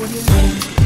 我愿意